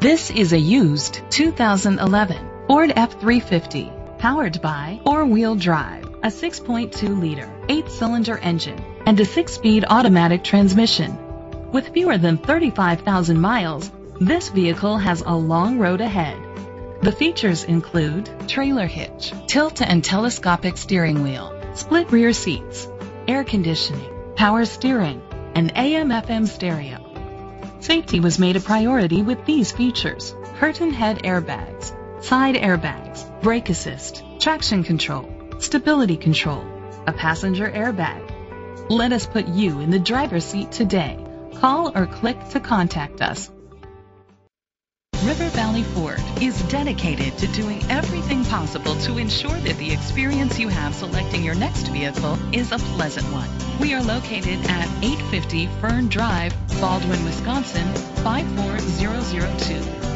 This is a used 2011 Ford F-350 powered by four-wheel drive, a 6.2-liter, eight-cylinder engine, and a six-speed automatic transmission. With fewer than 35,000 miles, this vehicle has a long road ahead. The features include trailer hitch, tilt and telescopic steering wheel, split rear seats, air conditioning, power steering, and AM FM stereo. Safety was made a priority with these features. Curtain head airbags, side airbags, brake assist, traction control, stability control, a passenger airbag. Let us put you in the driver's seat today. Call or click to contact us. River Valley Ford is dedicated to doing everything possible to ensure that the experience you have selecting your next vehicle is a pleasant one. We are located at 850 Fern Drive, Baldwin, Wisconsin 54002.